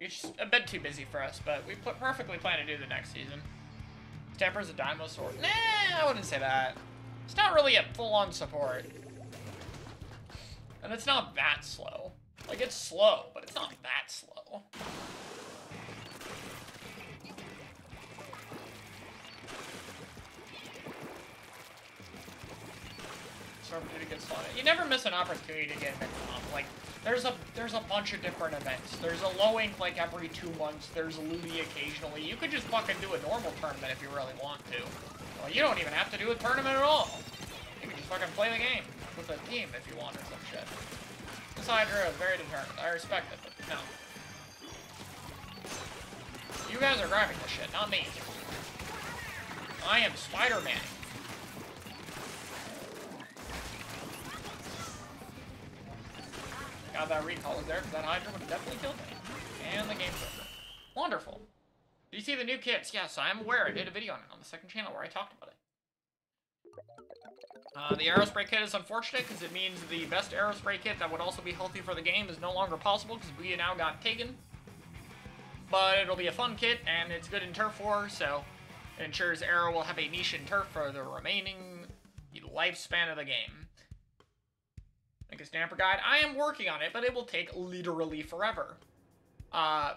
It's a bit too busy for us, but we perfectly plan to do the next season. Stamper's a Sword. Nah, I wouldn't say that. It's not really a full-on support. And it's not that slow. Like, it's slow, but it's not that slow. You never miss an opportunity to get event comp. Like, there's a there's a bunch of different events. There's a low ink like every two months. There's a Ludi occasionally. You could just fucking do a normal tournament if you really want to. Well, you don't even have to do a tournament at all. You can just fucking play the game with a team if you want or some shit. This Hydra is very determined. I respect it, but no. You guys are grabbing this shit, not me. I am Spider-Man. God, that recall was there, because that Hydra would have definitely killed me. And the game's over. Wonderful. Do you see the new kits? Yes, I am aware. I did a video on it on the second channel where I talked about it. Uh, the Aerospray kit is unfortunate because it means the best Aerospray kit that would also be healthy for the game is no longer possible because we now got taken. But it'll be a fun kit, and it's good in Turf War, so it ensures Aero will have a niche in Turf for the remaining lifespan of the game. Like a stamper guide. I am working on it, but it will take literally forever. Uh,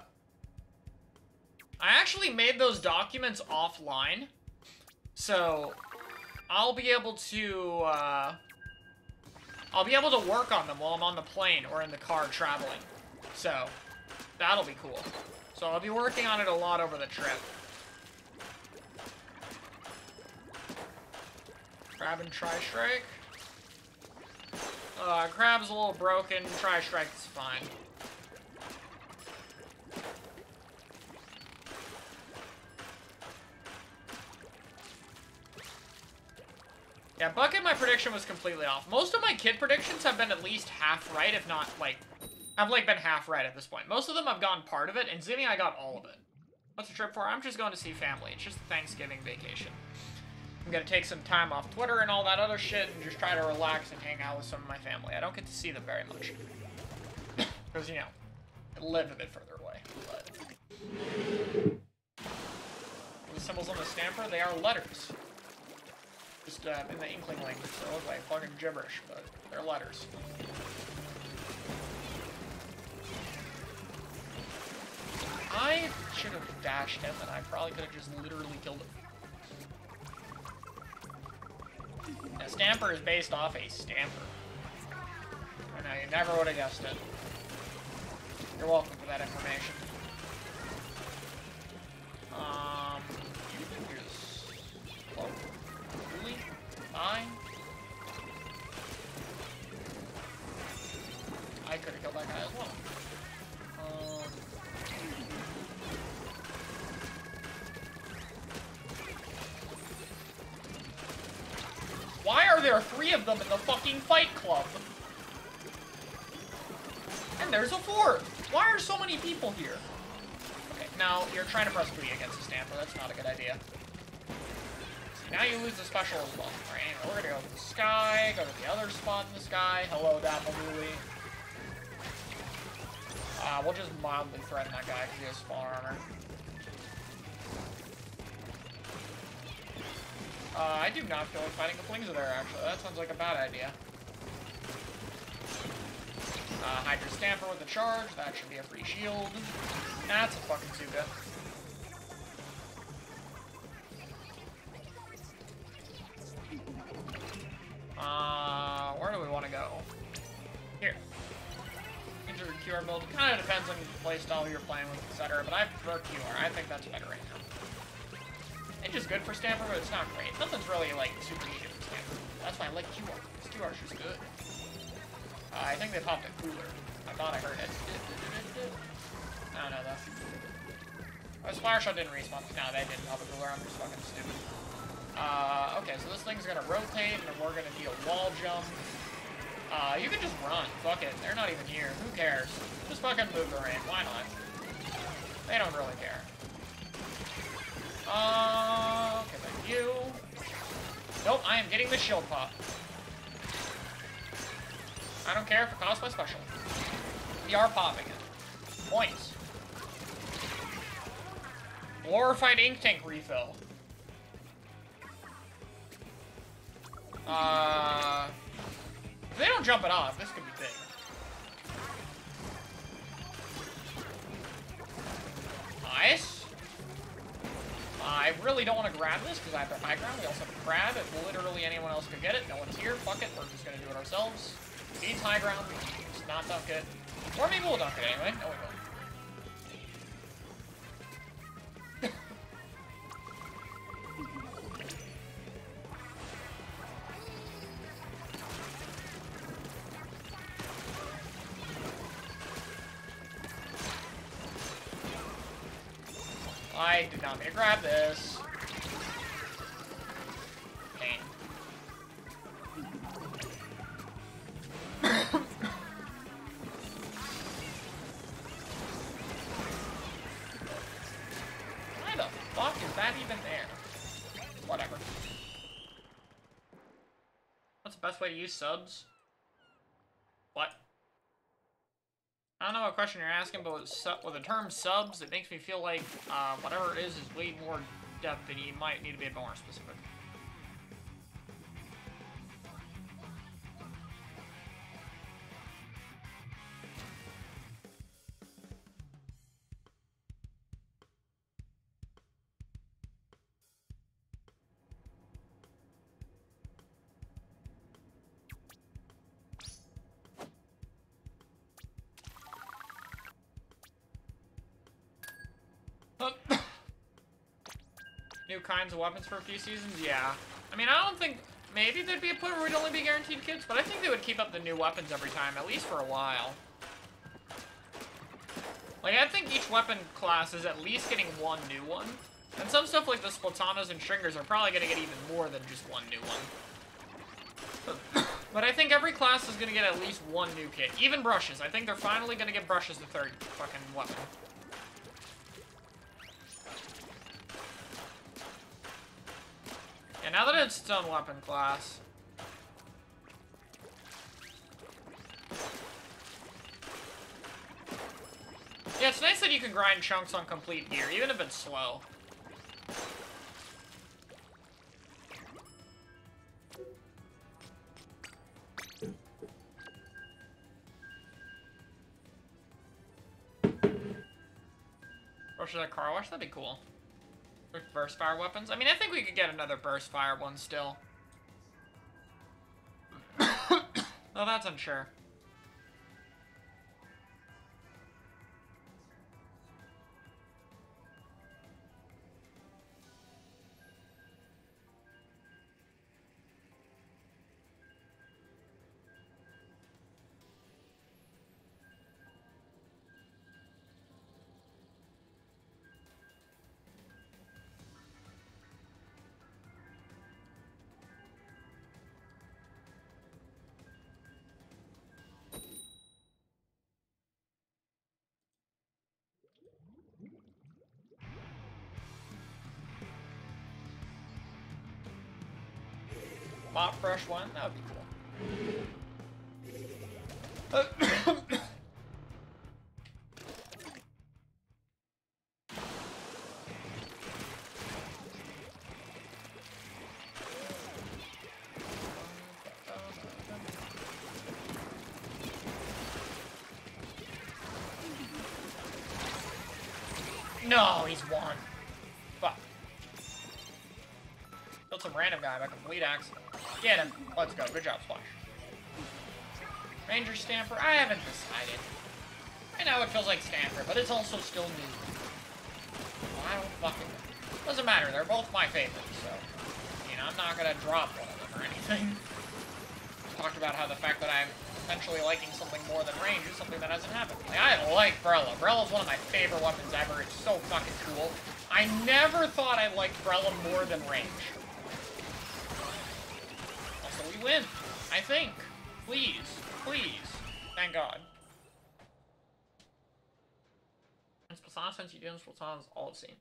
I actually made those documents offline, so I'll be able to, uh, I'll be able to work on them while I'm on the plane or in the car traveling. So, that'll be cool. So I'll be working on it a lot over the trip. Crab and Tri-Strike. Uh, Crab's a little broken. Tri-Strike is fine. Yeah, Bucket, my prediction was completely off. Most of my kid predictions have been at least half right, if not, like, I've, like, been half right at this point. Most of them I've gotten part of it, and Zimmy, I got all of it. What's the trip for? I'm just going to see family. It's just Thanksgiving vacation. I'm gonna take some time off Twitter and all that other shit and just try to relax and hang out with some of my family. I don't get to see them very much. Because, you know, I live a bit further away. But... The symbols on the stamper, they are letters. Just uh, in the Inkling language, so they look like fucking gibberish, but they're letters. I should have dashed him, and I probably could have just literally killed him. A stamper is based off a stamper. And I never would have guessed it. You're welcome for that information. Um, you just... Oh, really? Fine. I could have killed that guy as well. Why are three of them in the fucking fight club? And there's a fourth! Why are so many people here? Okay, now you're trying to press B against the stamper. That's not a good idea. Now you lose the special as well. Alright, anyway, we're gonna go to the sky, go to the other spot in the sky. Hello, Dappalooey. Uh, we'll just mildly threaten that guy because he has small armor. Uh, I do not feel like fighting the Flings of there, actually. That sounds like a bad idea. Uh, Hydra Stamper with a charge. That should be a free shield. That's a fucking Zuka. Not great. Nothing's really, like, super needed for Stamper. That's why I like QR. This QR is just good. Uh, I think they popped a cooler. I thought I heard it. I don't know, though. Oh, Splash Shot didn't respawn. No, they didn't pop a cooler. I'm just fucking stupid. Uh, okay, so this thing's gonna rotate, and we're gonna deal wall jump. Uh, you can just run. Fuck it. They're not even here. Who cares? Just fucking move the. Why not? They don't really care. am getting the shield pop. I don't care if it costs my special. We are popping it. Points. Glorified ink tank refill. Uh, if they don't jump it off, this could be big. I really don't want to grab this because I have the high ground. We also have a crab. If literally anyone else could get it, no one's here. Fuck it. We're just going to do it ourselves. Needs high ground. Just not dunk it. Or maybe we'll dunk it anyway. No, we won't. What's the best way to use subs? What? I don't know what question you're asking, but with, with the term subs, it makes me feel like uh, whatever it is is way more depth, and you might need to be more specific. New kinds of weapons for a few seasons? Yeah. I mean, I don't think... Maybe there'd be a point where we'd only be guaranteed kits, but I think they would keep up the new weapons every time, at least for a while. Like, I think each weapon class is at least getting one new one. And some stuff like the Splatanas and Stringers are probably going to get even more than just one new one. But, but I think every class is going to get at least one new kit. Even brushes. I think they're finally going to get brushes the third fucking weapon. That stone weapon class. Yeah, it's nice that you can grind chunks on complete gear, even if it's slow. Or should I car wash? That'd be cool. Burst fire weapons? I mean, I think we could get another burst fire one still. oh, that's unsure. Mop brush one? That would be cool. no, he's one. Fuck. Killed some random guy by complete accident. Get him. Let's go. Good job, Splash. Ranger Stamper? I haven't decided. I know it feels like Stamper, but it's also still new. Well, I don't fucking know. Doesn't matter. They're both my favorites, so... You know, I'm not gonna drop one of them or anything. Talked about how the fact that I'm potentially liking something more than range is something that hasn't happened. I like Brella. Brella's one of my favorite weapons ever. It's so fucking cool. I never thought I liked Brella more than range. We win. I think. Please. Please. Thank God. And Splatana, since you do Splatana's all I've seen.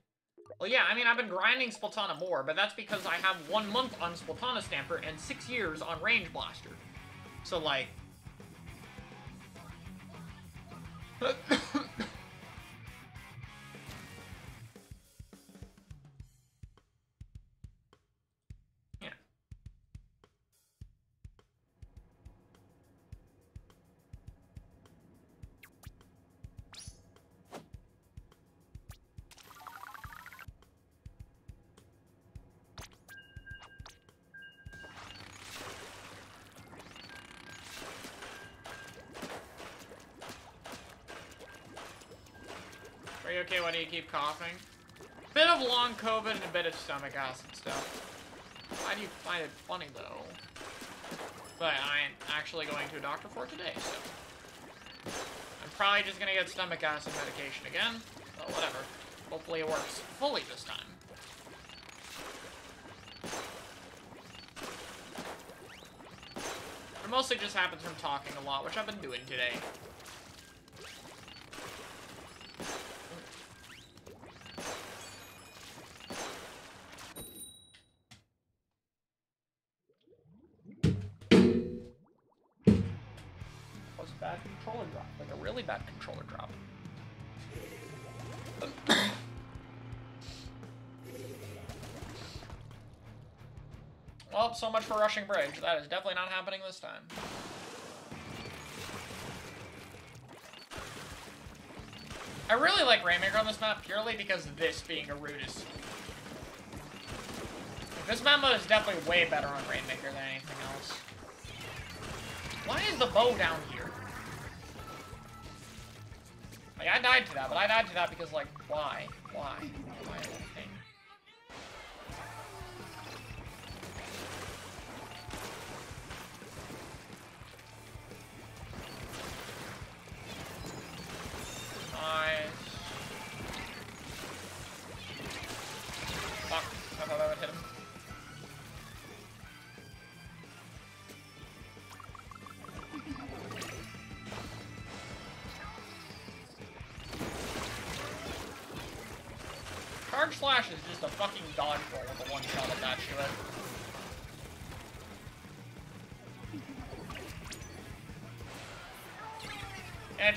Well, yeah, I mean, I've been grinding Splatana more, but that's because I have one month on Splatana Stamper and six years on Range Blaster. So, like... Why do you keep coughing? Bit of long COVID and a bit of stomach acid stuff. Why do you find it funny, though? But I ain't actually going to a doctor for today, so... I'm probably just gonna get stomach acid medication again. But whatever. Hopefully it works fully this time. It mostly just happens from talking a lot, which I've been doing today. Bad controller drop, like a really bad controller drop. well, so much for Rushing Bridge. That is definitely not happening this time. I really like Rainmaker on this map purely because this being a route is... This map mode is definitely way better on Rainmaker than anything else. Why is the bow down I died to that, but I died to that because, like, why? Why? Why anything?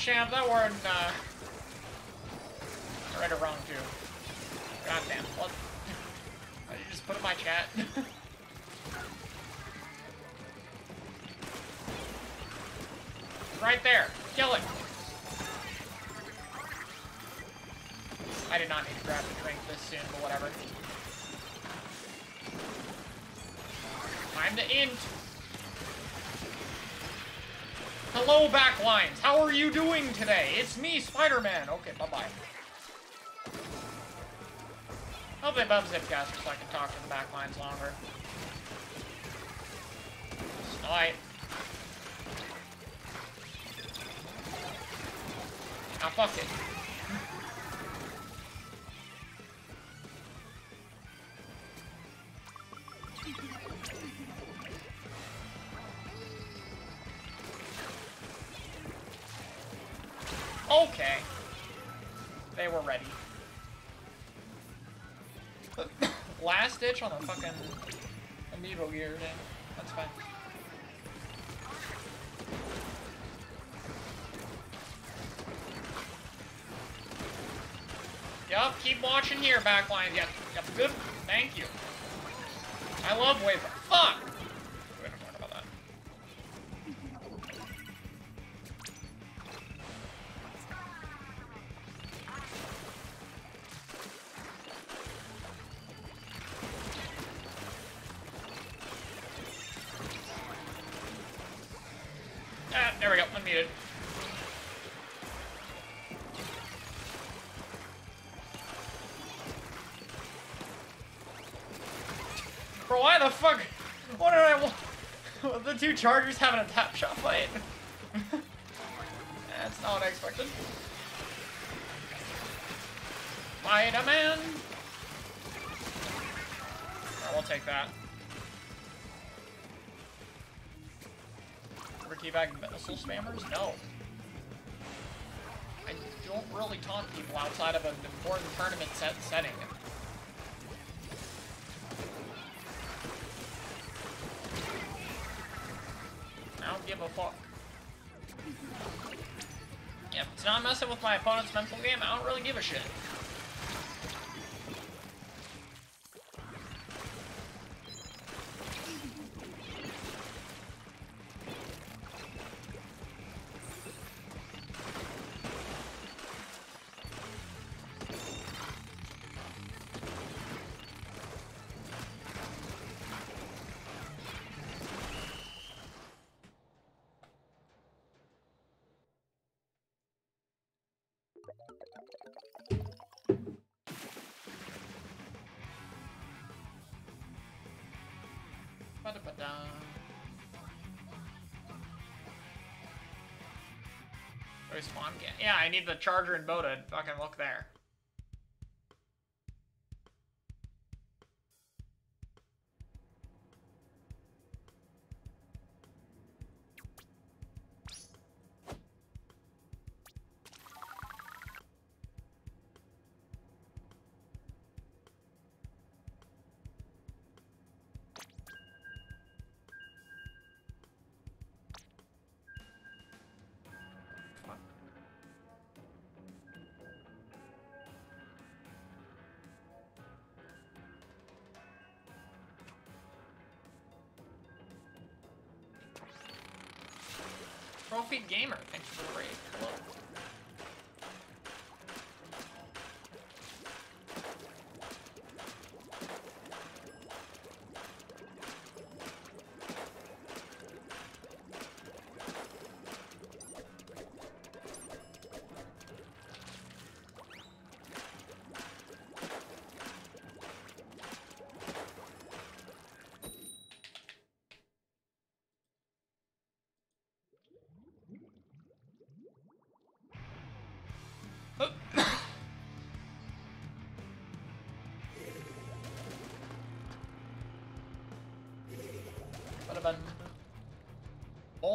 Champ, that word, uh... Read it wrong, too. God damn, what? Did you just put in my chat? right there. Kill it. I did not need to grab the drink this soon, but whatever. Time to int. Hello, backlines. How are you doing today? It's me, Spider-Man. Okay, bye-bye. Hope they buff Zipcaster so I can talk to the backlines longer. Snipe. Ah, fuck it. Watching here, backline. Yep, yep, good. Thank you. I love wave. Bro, why the fuck? What did I want? the two chargers having a tap shot fight. That's not what I expected. Spider-Man! Alright, we'll take that. Ever teabag missile spammers? No. I don't really taunt people outside of an important tournament set setting. Give a fuck. If it's not messing with my opponent's mental game, I don't really give a shit. Yeah, I need the charger and Boda. Fucking look there. Trophy Gamer, thanks for the raid. Hello.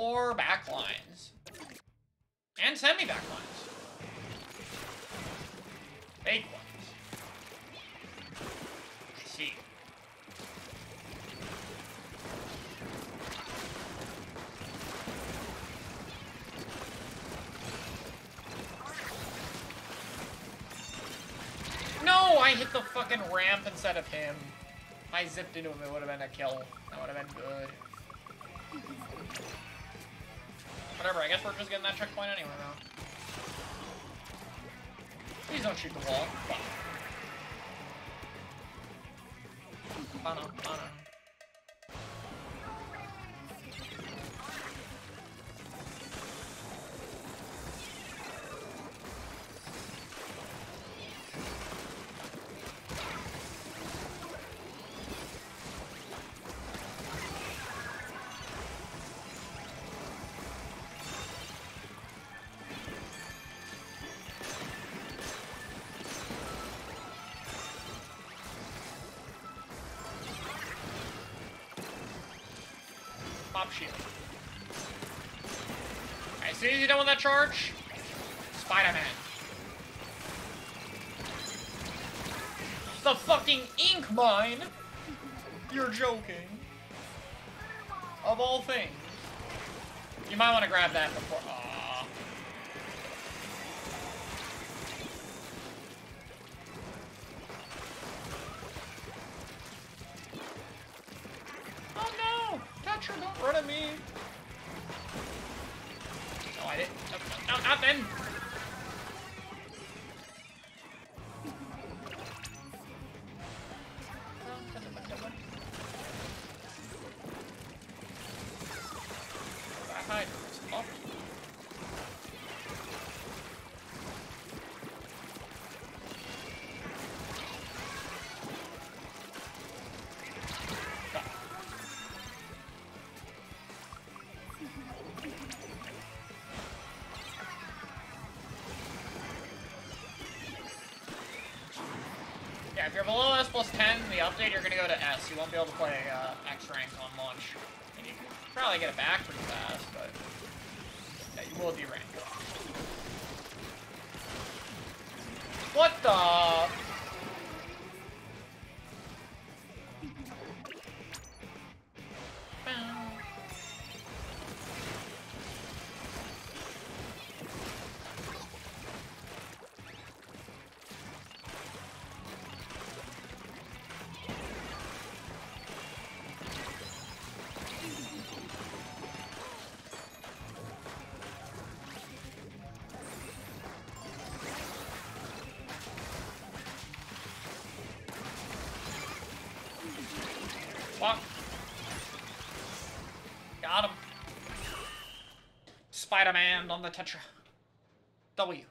More backlines. And semi-backlines. Fake ones. I see. No, I hit the fucking ramp instead of him. I zipped into him, it would have been a kill. That would have been good. Whatever, I guess we're just getting that checkpoint anyway now. Please don't shoot the wall. Fuck. Bana, bana. Pop shield. As soon as you're done with that charge, Spider-Man. The fucking ink mine! You're joking. Of all things. You might want to grab that before. Hide. Up. Yeah, if you're below S plus 10, in the update, you're gonna go to S. You won't be able to play uh, X rank on launch. And you can probably get it back かった on the Tetra. W.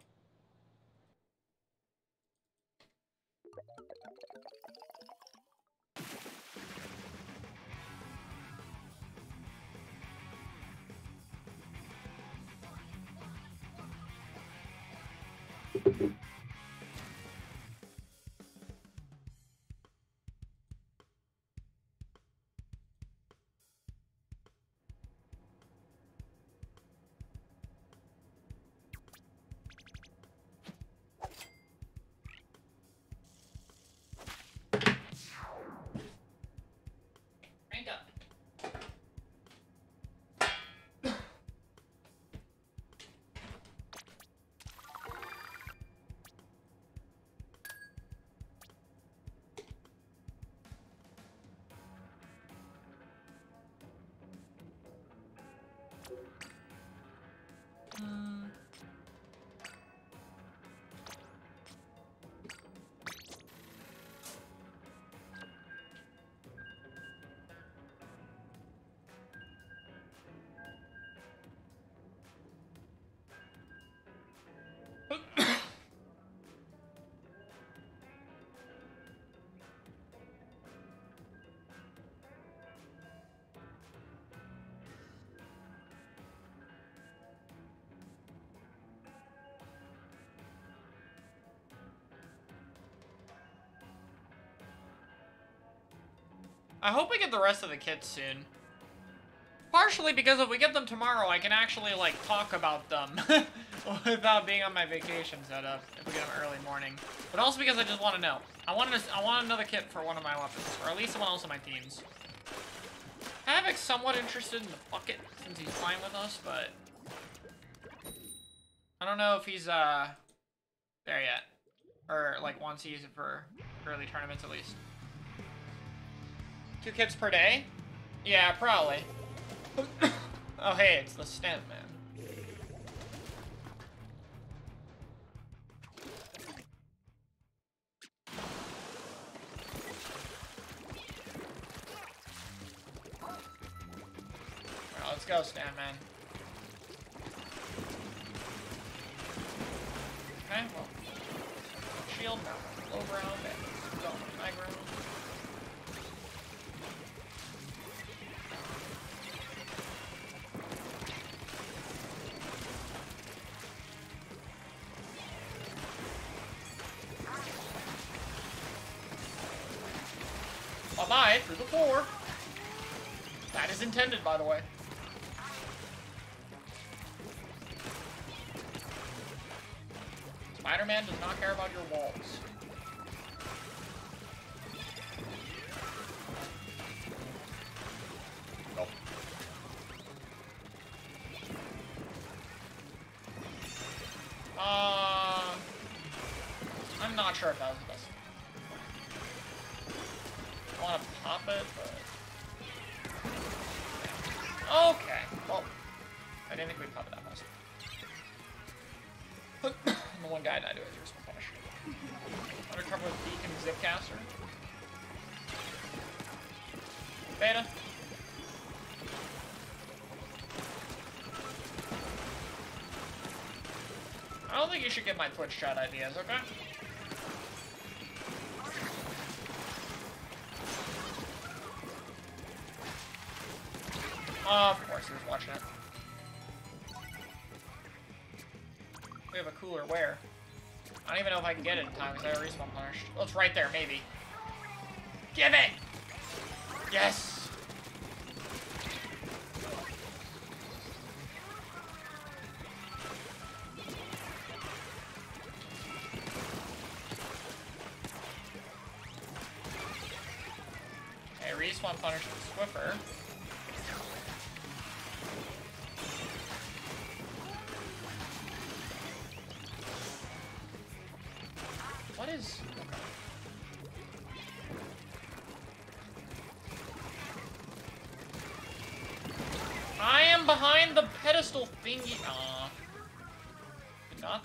I hope we get the rest of the kits soon. Partially because if we get them tomorrow, I can actually, like, talk about them without being on my vacation setup if we get them early morning. But also because I just want to know. I want, I want another kit for one of my weapons, or at least someone else on my teams. Havoc's somewhat interested in the bucket since he's fine with us, but... I don't know if he's, uh, there yet. Or, like, wants to use it for early tournaments at least. Two kids per day? Yeah, probably. oh, hey, it's the stem, man. Let's go, Stan, man. Okay, well. Shield, now. Low ground, Undercover with Beacon Zipcaster. Beta. I don't think you should get my Twitch chat ideas, okay? Uh, of course, he was watching it. We have a cooler where? I don't even know if I can get it in time because I respawn punished. Well, it's right there, maybe. Give it! Yes!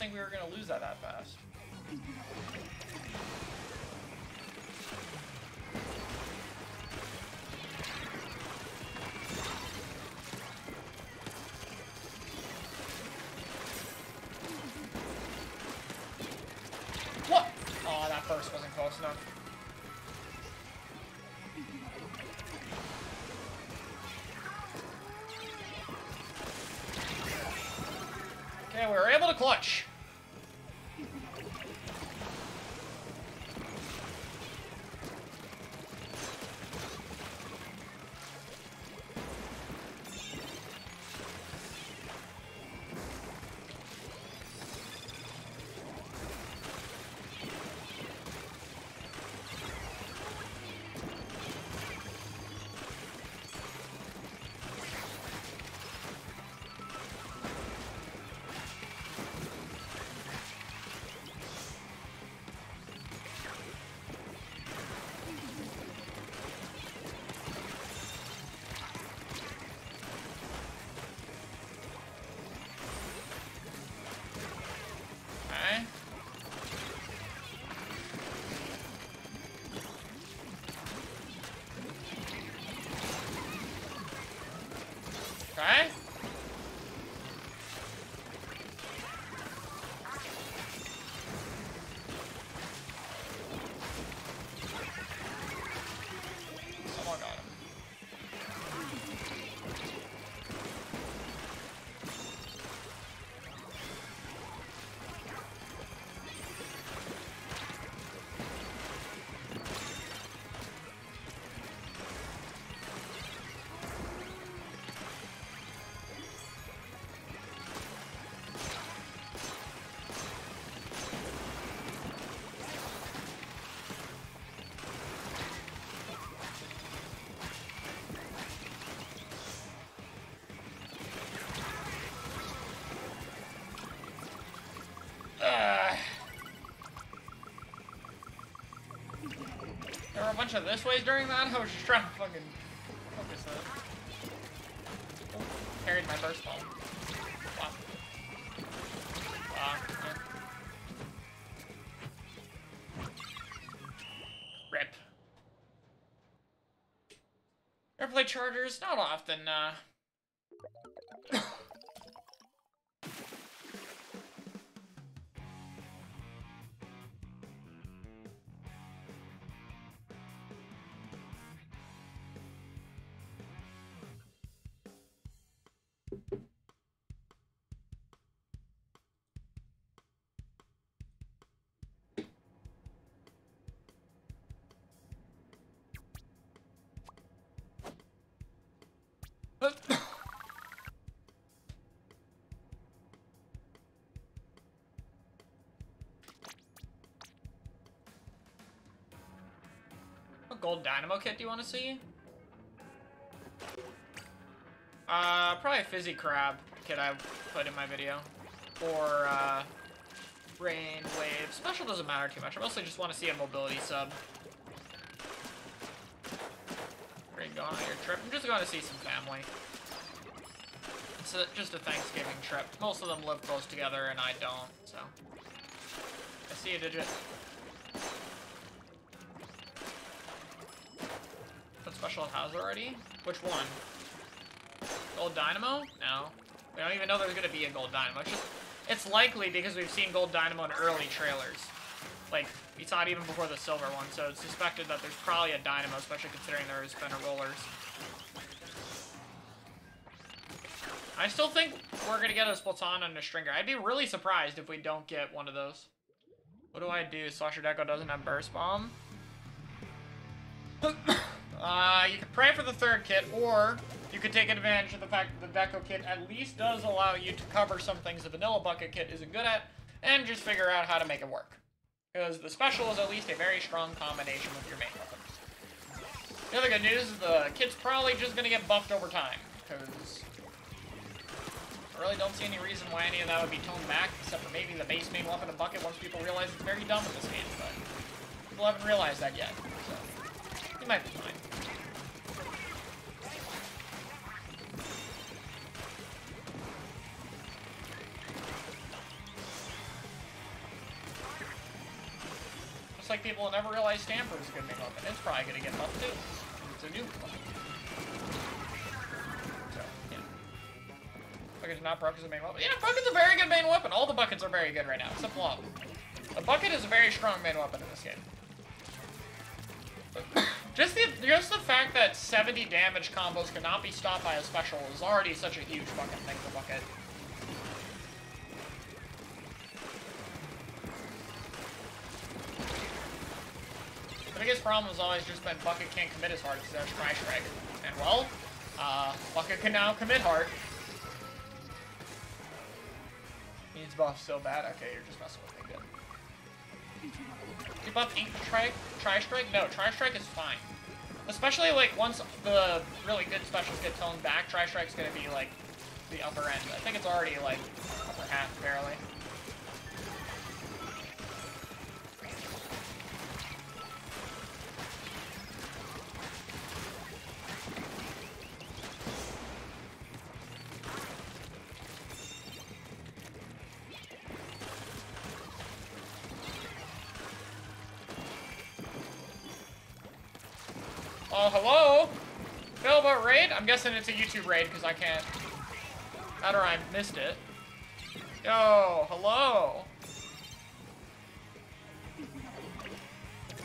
Think we were gonna lose that that fast. What? Oh, that first wasn't close enough. Okay, we were able to clutch. Bunch of this ways during that. I was just trying to fucking focus that. Carried my burst ball. Wow. Wow. Yeah. Rip. Airplane chargers, not often, uh... Gold dynamo kit do you want to see? Uh, probably Fizzy Crab kit I put in my video. Or, uh, Rain Wave. Special doesn't matter too much. I mostly just want to see a mobility sub. Where you going on your trip? I'm just going to see some family. It's a, just a Thanksgiving trip. Most of them live close together, and I don't, so. I see you, digit. Special has already? Which one? Gold Dynamo? No. We don't even know there's gonna be a Gold Dynamo. It's just, it's likely because we've seen Gold Dynamo in early trailers. Like, we saw it even before the silver one, so it's suspected that there's probably a Dynamo, especially considering there's been a Rollers. I still think we're gonna get a Splatana and a Stringer. I'd be really surprised if we don't get one of those. What do I do? Slosher Deco doesn't have Burst Bomb? uh, you could pray for the third kit, or you could take advantage of the fact that the Deco kit at least does allow you to cover some things the Vanilla Bucket kit isn't good at, and just figure out how to make it work. Because the special is at least a very strong combination with your main weapon. The other good news is the kit's probably just gonna get buffed over time, because I really don't see any reason why any of that would be toned back, except for maybe the base main weapon of bucket once people realize it's very dumb in this game, but people haven't realized that yet, so you might be fine. Just like people never realize Stamper is a good main weapon. It's probably gonna get buffed too. It's a new weapon. So, yeah. Bucket's not broke as a main weapon. Yeah, Bucket's a very good main weapon. All the Buckets are very good right now, except Blob. The Bucket is a very strong main weapon in this game. Just the just the fact that 70 damage combos cannot be stopped by a special is already such a huge fucking thing for Bucket. The biggest problem has always just been Bucket can't commit as hard as there's Crash Drag. And well, uh, Bucket can now commit hard. Needs buff so bad. Okay, you're just messing with You buff Ink Tri Tri Strike? No, Tri Strike is fine. Especially like once the really good specials get toned back, Tri Strike's gonna be like the upper end. I think it's already like upper half barely. Hello? Velvet raid? I'm guessing it's a YouTube raid because I can't. Or I missed it. Yo, hello.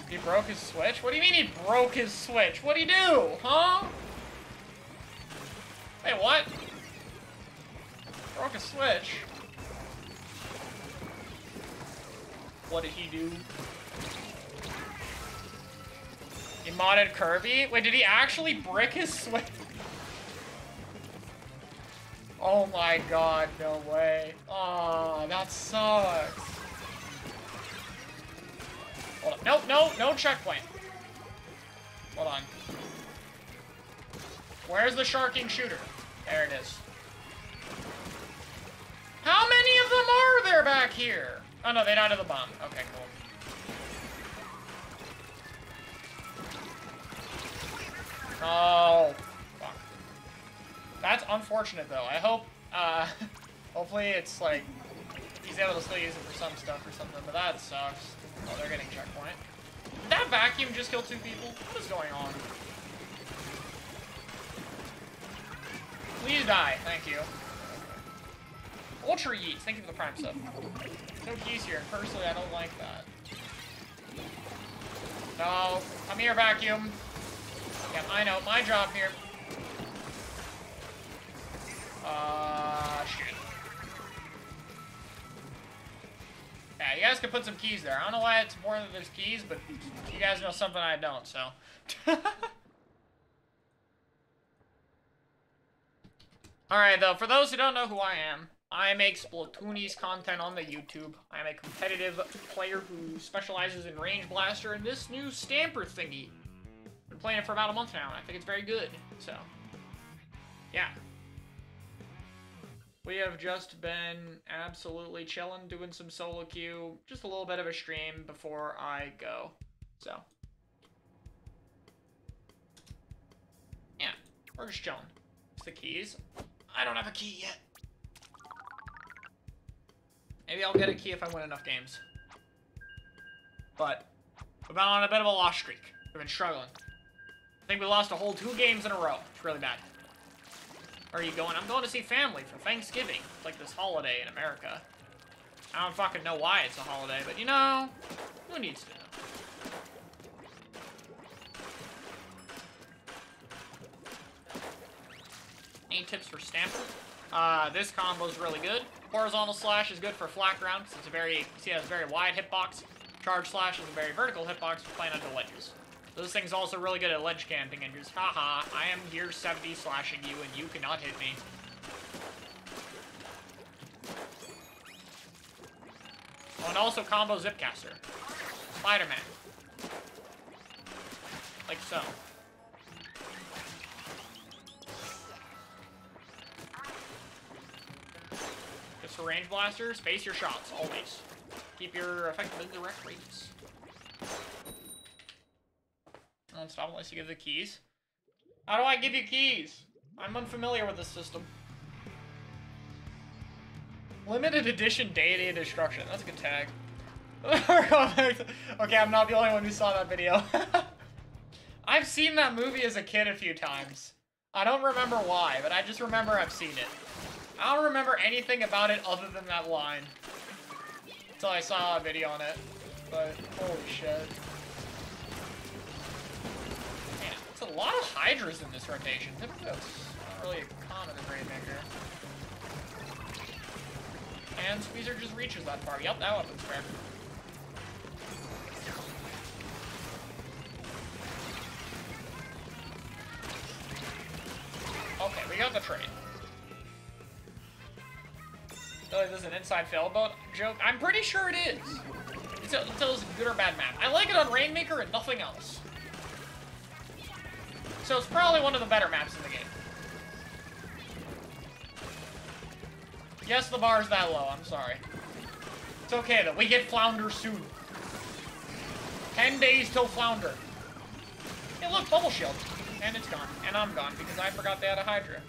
He broke his switch? What do you mean he broke his switch? What'd he do? Huh? Hey, what? Broke a switch. What did he do? He modded Kirby? Wait, did he actually brick his switch? Oh my god, no way. Oh, that sucks. Hold on. Nope, no, no checkpoint. Hold on. Where's the sharking shooter? There it is. How many of them are there back here? Oh no, they died of the bomb. Okay, cool. Oh, fuck. That's unfortunate, though. I hope, uh, hopefully it's, like, he's able to still use it for some stuff or something, but that sucks. Oh, they're getting checkpoint. Did that vacuum just kill two people? What is going on? Please die, thank you. Ultra Yeets, thank you for the prime sub. No keys here, personally I don't like that. No, Come here, vacuum. Yeah, I know, my job here. Uh, shit. Yeah, you guys can put some keys there. I don't know why it's more than there's keys, but you guys know something I don't, so. Alright, though, for those who don't know who I am, I make Splatoonies content on the YouTube. I am a competitive player who specializes in Range Blaster and this new Stamper thingy. Been playing it for about a month now, and I think it's very good, so. Yeah. We have just been absolutely chilling, doing some solo queue, just a little bit of a stream before I go, so. Yeah, we're just chilling. It's the keys. I don't have a key yet. Maybe I'll get a key if I win enough games. But, we've been on a bit of a loss streak. We've been struggling. I think we lost a whole two games in a row. It's really bad. Where are you going? I'm going to see family for Thanksgiving. It's like this holiday in America. I don't fucking know why it's a holiday, but you know, who needs to know? Any tips for Stamper? Uh, this combo is really good. Horizontal Slash is good for flat ground, because it's a very, see, it has a very wide hitbox. Charge Slash is a very vertical hitbox for playing under ledges. Those things also really good at ledge camping and just, haha, I am here 70 slashing you and you cannot hit me. Oh, and also combo Zipcaster. Spider-Man. Like so. Just for range blasters, space your shots, always. Keep your effective indirect radius. Don't stop unless you give the keys. How do I give you keys? I'm unfamiliar with this system. Limited edition Deity of Destruction. That's a good tag. okay, I'm not the only one who saw that video. I've seen that movie as a kid a few times. I don't remember why, but I just remember I've seen it. I don't remember anything about it other than that line. Until I saw a video on it. But, holy shit. a lot of Hydras in this rotation. That's not really common in Rainmaker. And Squeezer just reaches that far. Yep, that weapon's fair. Okay, we got the trade. Oh, this is an inside failboat joke? I'm pretty sure it is. A, it's a good or bad map. I like it on Rainmaker and nothing else. So it's probably one of the better maps in the game. Yes, the bar's that low, I'm sorry. It's okay though, we get Flounder soon. Ten days till Flounder. Hey look, Bubble Shield. And it's gone. And I'm gone because I forgot they had a Hydra.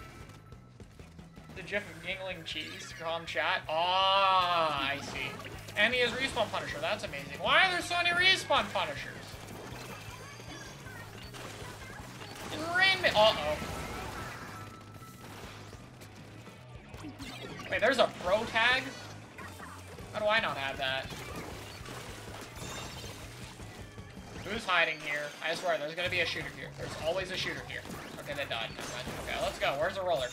The gif of Yingling Cheese, calm chat. Ah, I see. And he has Respawn Punisher, that's amazing. Why are there so many Respawn Punishers? Rain Uh-oh. Wait, there's a pro tag? How do I not have that? Who's hiding here? I swear, there's gonna be a shooter here. There's always a shooter here. Okay, they died. Okay, let's go. Where's the roller?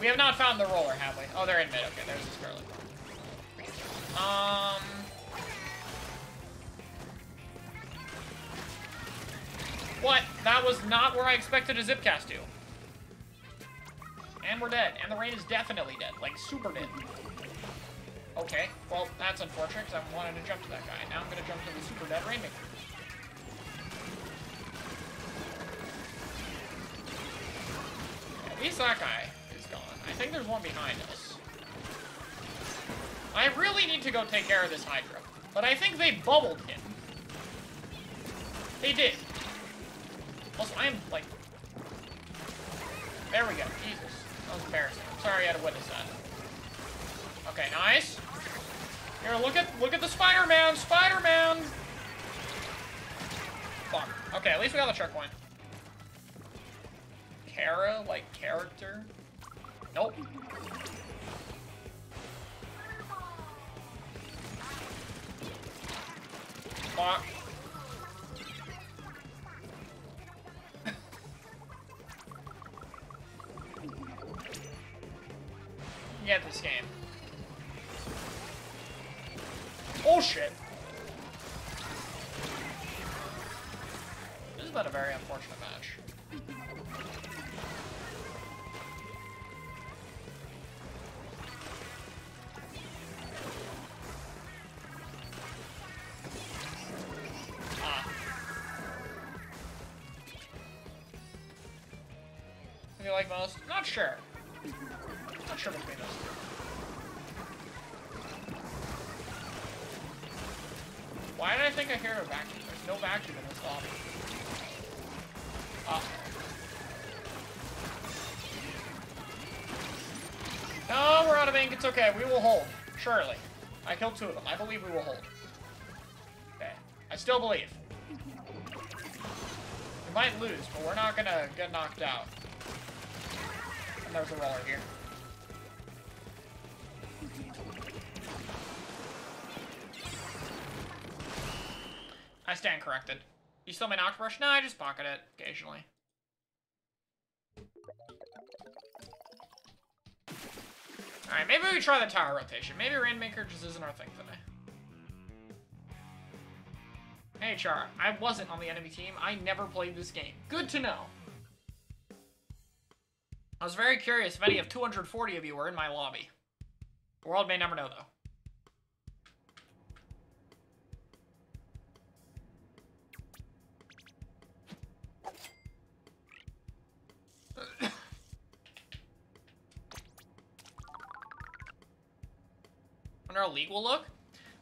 We have not found the roller, have we? Oh, they're in mid. Okay, there's this girl. Um... What? That was not where I expected a Zipcast to. And we're dead. And the rain is definitely dead. Like, super dead. Okay. Well, that's unfortunate, because I wanted to jump to that guy. Now I'm going to jump to the super dead Rainmaker. At least that guy is gone. I think there's one behind us. I really need to go take care of this Hydra. But I think they bubbled him. They did. Also, I am, like... There we go. Jesus. That was embarrassing. I'm sorry I had to witness that. Okay, nice. Here, look at look at the Spider-Man! Spider-Man! Fuck. Okay, at least we got the checkpoint. Kara, like character? Nope. Fuck. Get this game. Oh shit. This has been a very unfortunate match. Ah. Like most? Not sure. Vacuum? There's no vacuum in this lobby. Uh No, we're out of ink. It's okay. We will hold. Surely. I killed two of them. I believe we will hold. Okay. I still believe. We might lose, but we're not gonna get knocked out. And there's a roller here. Stand corrected. You still may knock brush? No, I just pocket it occasionally. Alright, maybe we try the tower rotation. Maybe Rainmaker just isn't our thing today. Hey, Char. I wasn't on the enemy team. I never played this game. Good to know. I was very curious if any of 240 of you were in my lobby. The world may never know, though. How League will look.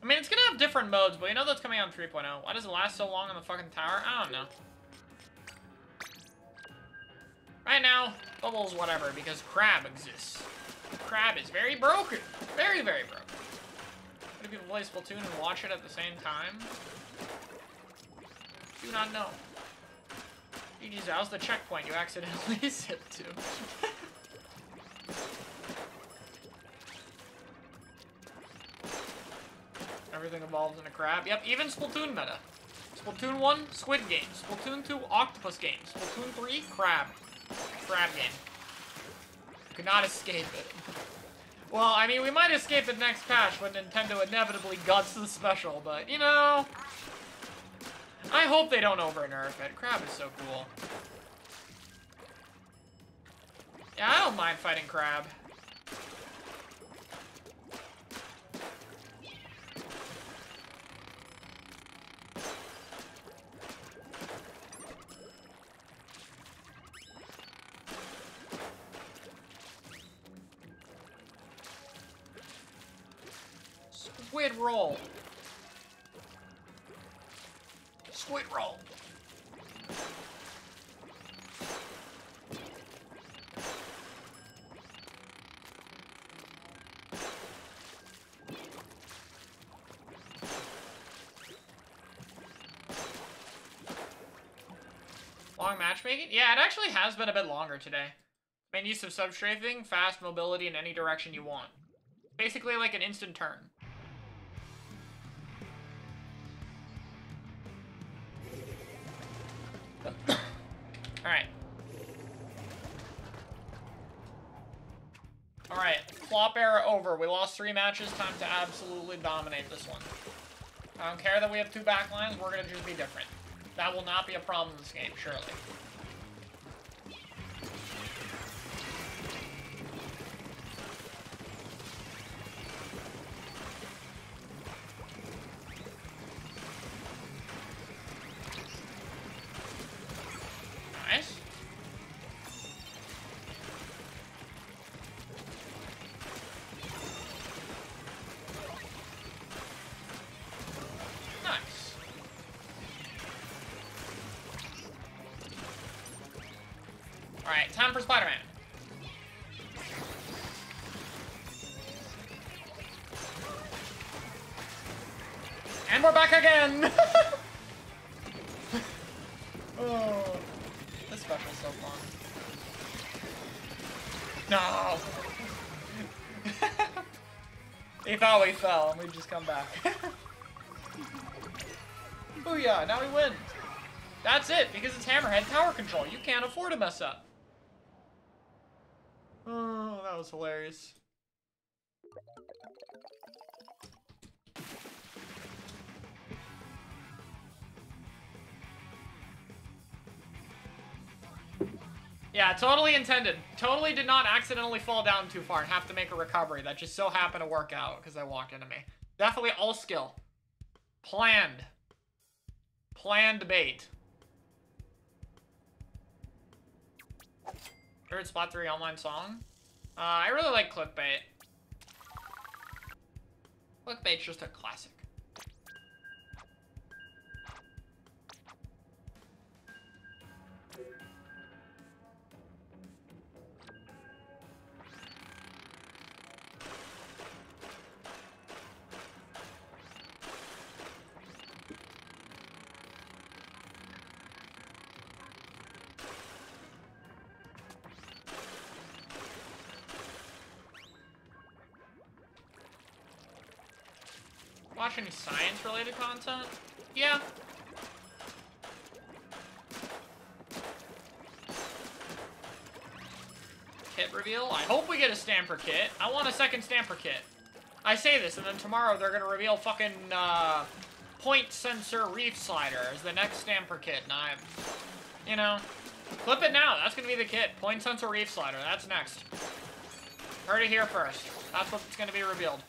I mean, it's gonna have different modes, but you know that's coming out in 3.0. Why does it last so long on the fucking tower? I don't know. Right now, Bubbles whatever, because Crab exists. Crab is very broken. Very, very broken. Do people play Splatoon and watch it at the same time? Do not know. GG's, how's the checkpoint you accidentally zipped to? Everything evolves in a crab. Yep, even Splatoon meta. Splatoon 1, Squid Game. Splatoon 2, Octopus Game. Splatoon 3, Crab. Crab game. Could not escape it. Well, I mean, we might escape the next patch when Nintendo inevitably guts the special, but, you know... I hope they don't over-nerf it. Crab is so cool. Yeah, I don't mind fighting Crab. Squid roll. Squid roll. Long matchmaking? Yeah, it actually has been a bit longer today. Main use of substrafing, fast mobility in any direction you want. Basically like an instant turn. Flop era over. We lost three matches. Time to absolutely dominate this one. I don't care that we have two backlines. We're going to just be different. That will not be a problem in this game, surely. Fell, and we just come back. oh yeah, now we win! That's it, because it's Hammerhead tower control. You can't afford to mess up. Oh, that was hilarious. Yeah, totally intended. Totally did not accidentally fall down too far and have to make a recovery. That just so happened to work out because I walked into me. Definitely all skill. Planned. Planned bait. Favorite Splat 3 online song? Uh, I really like Clickbait. Clickbait's just a classic. Watch any science-related content? Yeah. Kit reveal? I hope we get a Stamper kit. I want a second Stamper kit. I say this, and then tomorrow they're gonna reveal fucking, uh, point sensor Reefslider as the next Stamper kit, and I'm, you know, clip it now. That's gonna be the kit. Point sensor Reefslider. That's next. Heard it here first. That's what's gonna be revealed.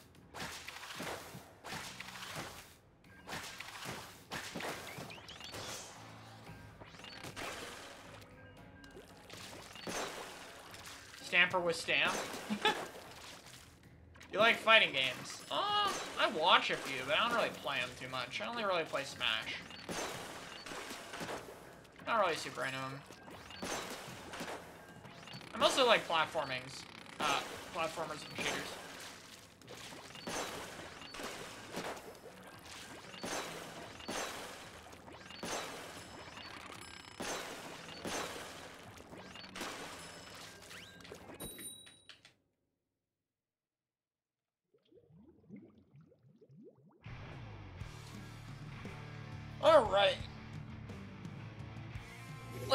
With Stamp. you like fighting games? Uh, I watch a few, but I don't really play them too much. I only really play Smash. Not really super into them. I mostly like platformings. Uh, platformers and shooters.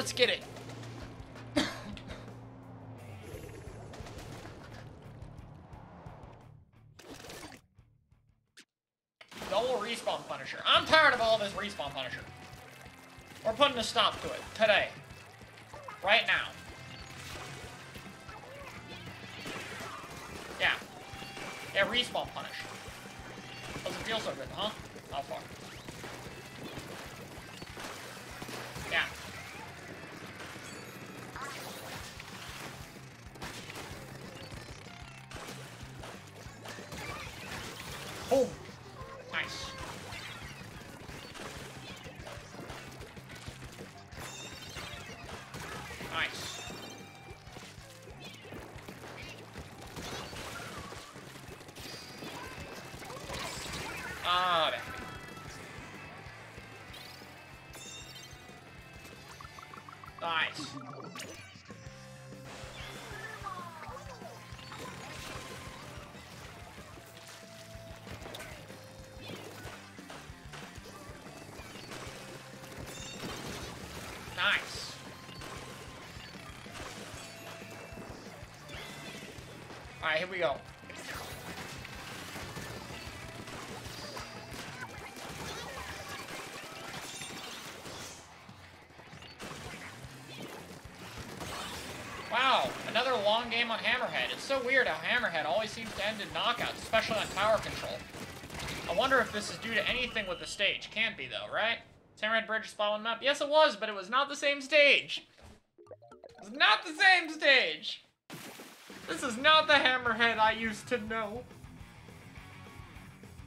Let's get it. Double respawn Punisher. I'm tired of all this respawn Punisher. We're putting a stop to it. Today. Right now. Yeah. Yeah, respawn punish. Doesn't feel so good, huh? How far? Boom. Nice. Nice. Ah. Nice. Nice. Here we go. Wow, another long game on Hammerhead. It's so weird how Hammerhead always seems to end in knockouts, especially on tower control. I wonder if this is due to anything with the stage. Can't be, though, right? Is Hammerhead Bridge Splat one map? Yes, it was, but it was not the same stage. It's not the same stage. This is not the Hammerhead I used to know.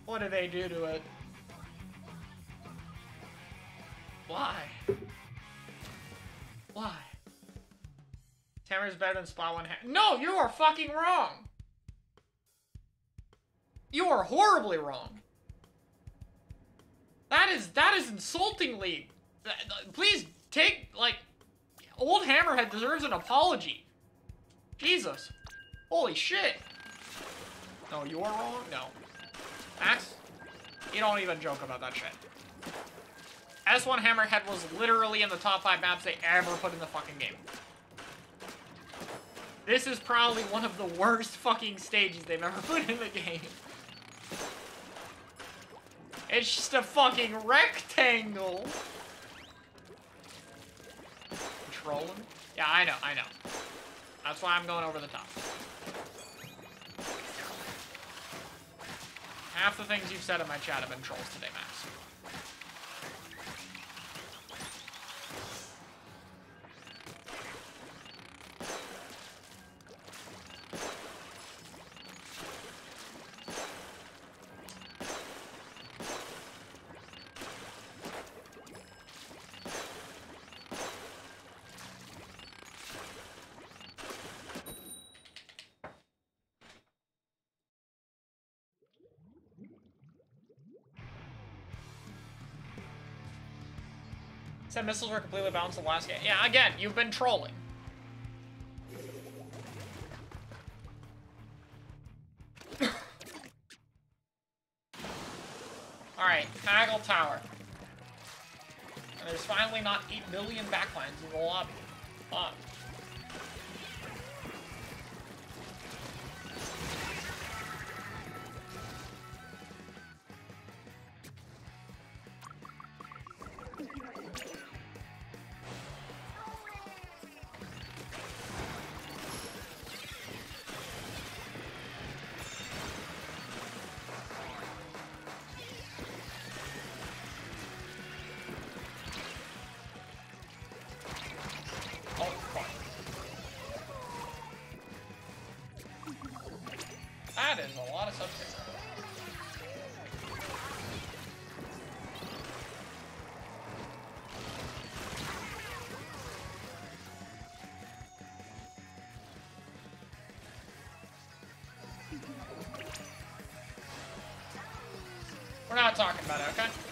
What did they do to it? Why? Why? Hammer's better than Splat 1 No, you are fucking wrong! You are horribly wrong. That is that is insultingly. Please take like, old Hammerhead deserves an apology. Jesus, holy shit. No, you are wrong. No, Max, you don't even joke about that shit. S1 Hammerhead was literally in the top five maps they ever put in the fucking game. This is probably one of the worst fucking stages they've ever put in the game. It's just a fucking rectangle. Trolling? Yeah, I know, I know. That's why I'm going over the top. Half the things you've said in my chat have been trolls today, Max. Said missiles were completely balanced the last game. Yeah, again, you've been trolling. Alright, Haggle Tower. And there's finally not 8 million backlines in the lobby. We're not talking about it, okay?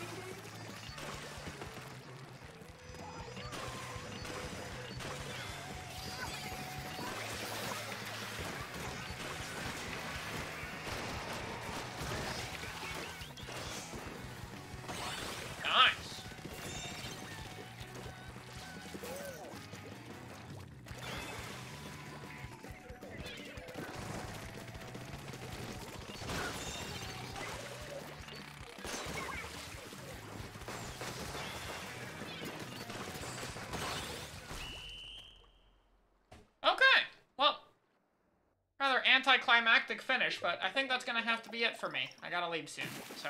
Anticlimactic finish, but I think that's gonna have to be it for me. I gotta leave soon, so.